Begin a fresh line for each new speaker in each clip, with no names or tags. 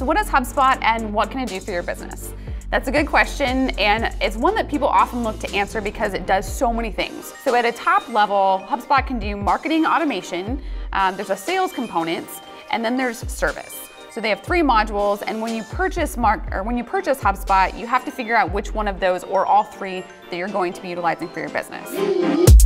So what is HubSpot and what can it do for your business? That's a good question, and it's one that people often look to answer because it does so many things. So at a top level, HubSpot can do marketing automation, um, there's a sales component, and then there's service. So they have three modules, and when you purchase Mark or when you purchase HubSpot, you have to figure out which one of those or all three that you're going to be utilizing for your business.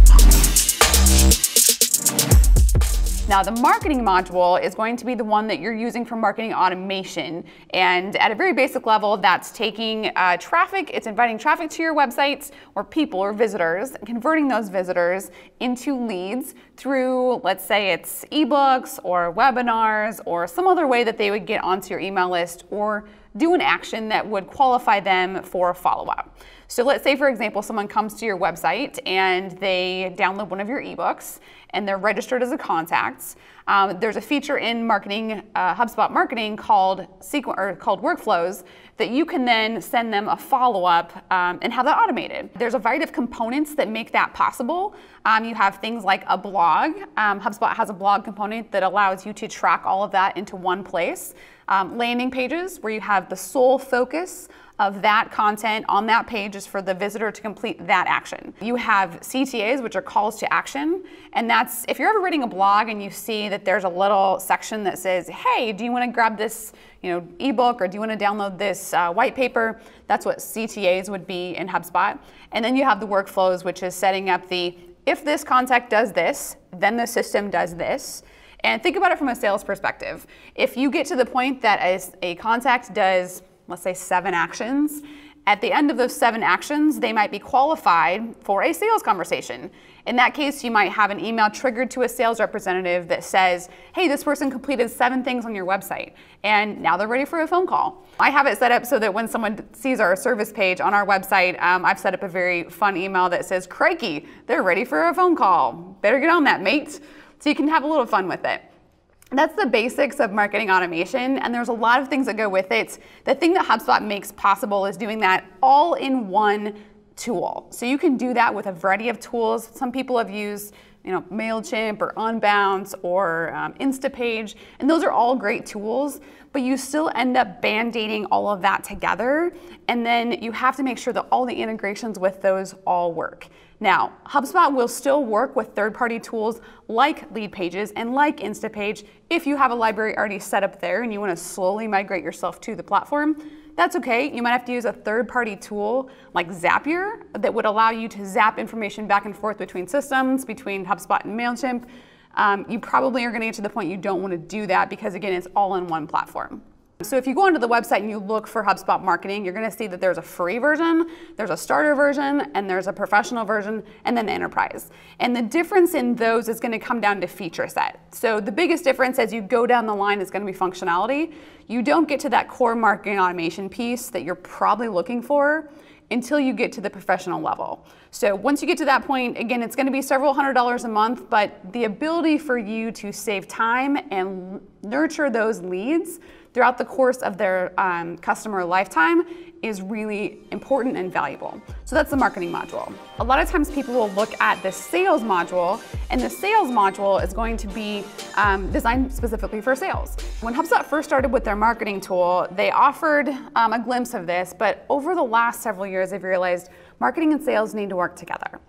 Now the marketing module is going to be the one that you're using for marketing automation. And at a very basic level, that's taking uh, traffic, it's inviting traffic to your websites or people or visitors, converting those visitors into leads through, let's say it's ebooks or webinars or some other way that they would get onto your email list or do an action that would qualify them for a follow-up. So let's say, for example, someone comes to your website and they download one of your ebooks and they're registered as a contact. Um, there's a feature in marketing, uh, HubSpot marketing called sequ- or called workflows that you can then send them a follow-up um, and have that automated. There's a variety of components that make that possible. Um, you have things like a blog. Um, HubSpot has a blog component that allows you to track all of that into one place. Um, landing pages where you have the sole focus of that content on that page is for the visitor to complete that action. You have CTAs, which are calls to action, and that's if you're ever reading a blog and you see that there's a little section that says, "Hey, do you want to grab this, you know, ebook or do you want to download this uh, white paper?" That's what CTAs would be in HubSpot. And then you have the workflows, which is setting up the if this contact does this, then the system does this. And think about it from a sales perspective. If you get to the point that a, a contact does let's say seven actions. At the end of those seven actions, they might be qualified for a sales conversation. In that case, you might have an email triggered to a sales representative that says, hey, this person completed seven things on your website, and now they're ready for a phone call. I have it set up so that when someone sees our service page on our website, um, I've set up a very fun email that says, crikey, they're ready for a phone call. Better get on that, mate. So you can have a little fun with it. That's the basics of marketing automation, and there's a lot of things that go with it. The thing that HubSpot makes possible is doing that all in one tool. So you can do that with a variety of tools. Some people have used you know, MailChimp or Unbounce or um, Instapage, and those are all great tools, but you still end up band-aiding all of that together, and then you have to make sure that all the integrations with those all work. Now, HubSpot will still work with third-party tools like Leadpages and like Instapage if you have a library already set up there and you want to slowly migrate yourself to the platform. That's okay. You might have to use a third-party tool like Zapier that would allow you to zap information back and forth between systems, between HubSpot and MailChimp. Um, you probably are going to get to the point you don't want to do that because, again, it's all in one platform. So if you go onto the website and you look for HubSpot marketing, you're gonna see that there's a free version, there's a starter version, and there's a professional version, and then enterprise. And the difference in those is gonna come down to feature set. So the biggest difference as you go down the line is gonna be functionality. You don't get to that core marketing automation piece that you're probably looking for until you get to the professional level. So once you get to that point, again, it's gonna be several hundred dollars a month, but the ability for you to save time and nurture those leads throughout the course of their um, customer lifetime is really important and valuable. So that's the marketing module. A lot of times people will look at the sales module and the sales module is going to be um, designed specifically for sales. When HubSpot first started with their marketing tool, they offered um, a glimpse of this, but over the last several years, they've realized marketing and sales need to work together.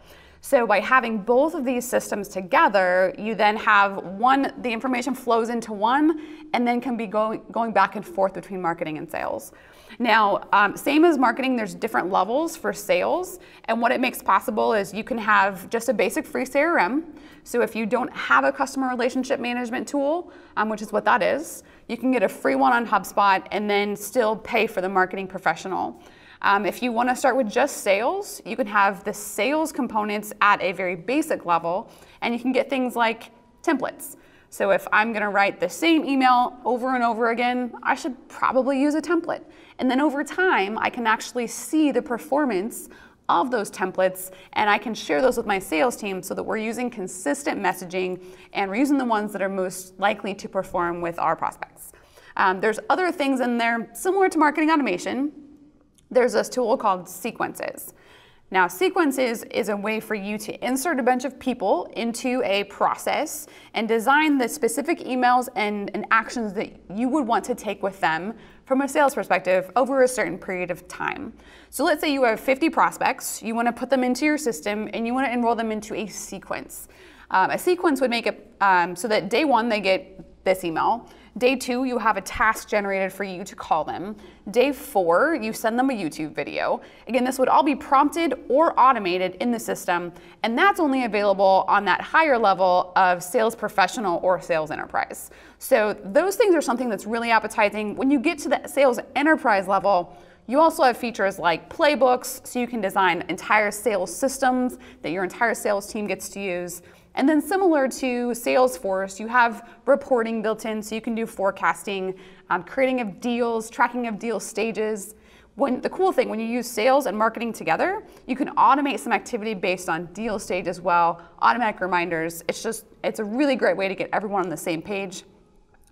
So by having both of these systems together, you then have one, the information flows into one and then can be going, going back and forth between marketing and sales. Now, um, same as marketing, there's different levels for sales. And what it makes possible is you can have just a basic free CRM. So if you don't have a customer relationship management tool, um, which is what that is, you can get a free one on HubSpot and then still pay for the marketing professional. Um, if you want to start with just sales, you can have the sales components at a very basic level, and you can get things like templates. So if I'm going to write the same email over and over again, I should probably use a template. And then over time, I can actually see the performance of those templates and I can share those with my sales team so that we're using consistent messaging and we're using the ones that are most likely to perform with our prospects. Um, there's other things in there similar to marketing automation there's this tool called Sequences. Now, sequences is a way for you to insert a bunch of people into a process and design the specific emails and, and actions that you would want to take with them from a sales perspective over a certain period of time. So let's say you have 50 prospects, you want to put them into your system and you want to enroll them into a sequence. Um, a sequence would make it um, so that day one they get this email. Day two, you have a task generated for you to call them. Day four, you send them a YouTube video. Again, this would all be prompted or automated in the system, and that's only available on that higher level of sales professional or sales enterprise. So those things are something that's really appetizing. When you get to the sales enterprise level, you also have features like playbooks, so you can design entire sales systems that your entire sales team gets to use. And then similar to Salesforce, you have reporting built in so you can do forecasting, um, creating of deals, tracking of deal stages. When, the cool thing, when you use sales and marketing together, you can automate some activity based on deal stage as well, automatic reminders. It's just, it's a really great way to get everyone on the same page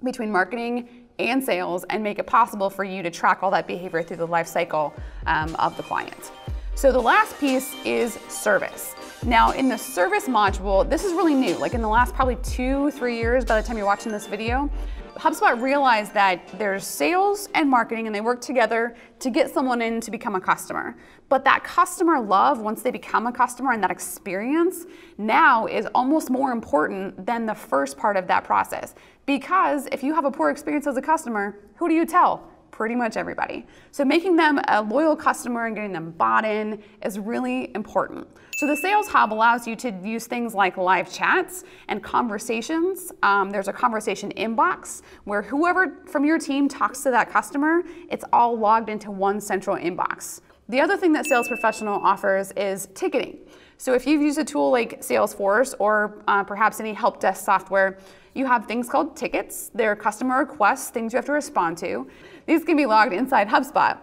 between marketing and sales and make it possible for you to track all that behavior through the life cycle um, of the client. So the last piece is service. Now in the service module, this is really new, like in the last probably two, three years by the time you're watching this video, HubSpot realized that there's sales and marketing and they work together to get someone in to become a customer. But that customer love, once they become a customer and that experience now is almost more important than the first part of that process. Because if you have a poor experience as a customer, who do you tell? pretty much everybody. So making them a loyal customer and getting them bought in is really important. So the Sales Hub allows you to use things like live chats and conversations. Um, there's a conversation inbox where whoever from your team talks to that customer, it's all logged into one central inbox. The other thing that Sales Professional offers is ticketing. So if you've used a tool like Salesforce or uh, perhaps any help desk software, you have things called tickets. They're customer requests, things you have to respond to. These can be logged inside HubSpot.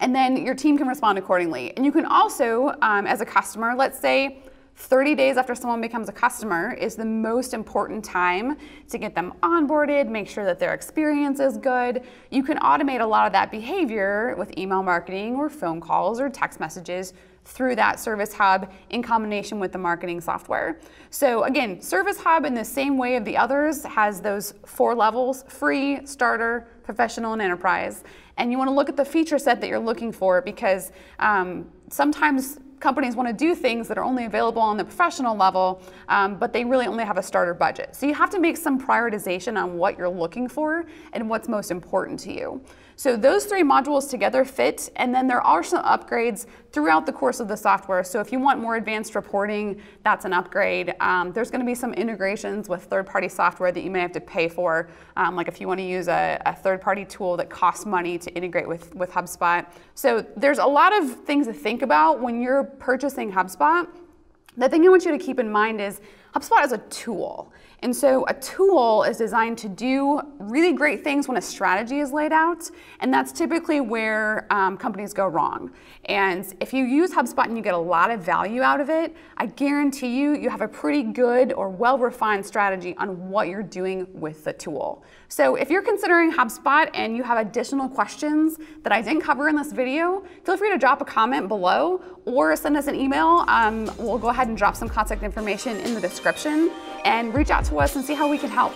And then your team can respond accordingly. And you can also, um, as a customer, let's say 30 days after someone becomes a customer is the most important time to get them onboarded, make sure that their experience is good. You can automate a lot of that behavior with email marketing or phone calls or text messages through that Service Hub in combination with the marketing software. So again, Service Hub in the same way of the others has those four levels, free, starter, professional, and enterprise. And you wanna look at the feature set that you're looking for because um, sometimes companies want to do things that are only available on the professional level, um, but they really only have a starter budget. So you have to make some prioritization on what you're looking for and what's most important to you. So those three modules together fit, and then there are some upgrades throughout the course of the software. So if you want more advanced reporting, that's an upgrade. Um, there's gonna be some integrations with third-party software that you may have to pay for, um, like if you wanna use a, a third-party tool that costs money to integrate with, with HubSpot. So there's a lot of things to think about when you're purchasing HubSpot. The thing I want you to keep in mind is HubSpot is a tool. And so a tool is designed to do really great things when a strategy is laid out, and that's typically where um, companies go wrong. And if you use HubSpot and you get a lot of value out of it, I guarantee you, you have a pretty good or well-refined strategy on what you're doing with the tool. So if you're considering HubSpot and you have additional questions that I didn't cover in this video, feel free to drop a comment below or send us an email. Um, we'll go ahead and drop some contact information in the description and reach out to us and see how we can help.